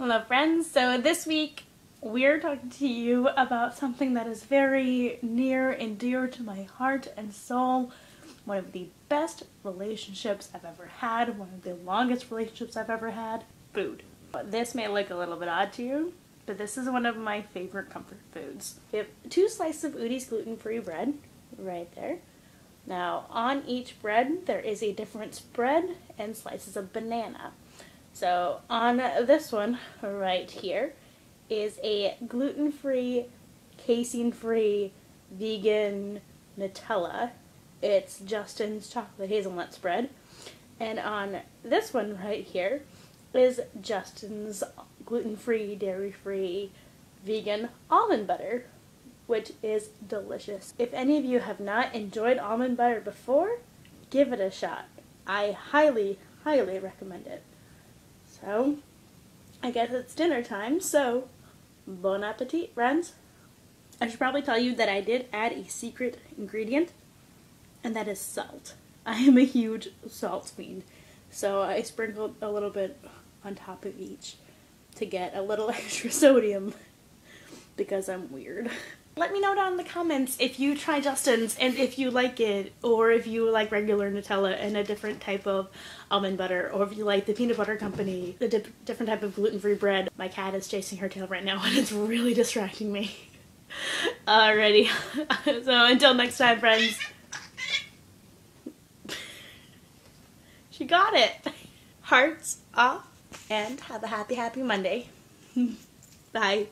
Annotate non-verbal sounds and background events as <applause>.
Hello friends, so this week we're talking to you about something that is very near and dear to my heart and soul. One of the best relationships I've ever had, one of the longest relationships I've ever had, food. This may look a little bit odd to you, but this is one of my favorite comfort foods. We have two slices of Udi's gluten-free bread right there. Now on each bread there is a different spread and slices of banana. So on this one right here is a gluten-free, casein-free, vegan Nutella. It's Justin's chocolate hazelnut spread. And on this one right here is Justin's gluten-free, dairy-free, vegan almond butter, which is delicious. If any of you have not enjoyed almond butter before, give it a shot. I highly, highly recommend it. So, I guess it's dinner time, so bon appetit, friends. I should probably tell you that I did add a secret ingredient, and that is salt. I am a huge salt fiend, so I sprinkled a little bit on top of each to get a little <laughs> extra sodium because I'm weird. <laughs> Let me know down in the comments if you try Justin's and if you like it, or if you like regular Nutella and a different type of almond butter, or if you like the peanut butter company, the di different type of gluten-free bread. My cat is chasing her tail right now <laughs> and it's really distracting me. <laughs> Alrighty, <laughs> so until next time friends. she got it! Hearts off and have a happy happy Monday. Bye.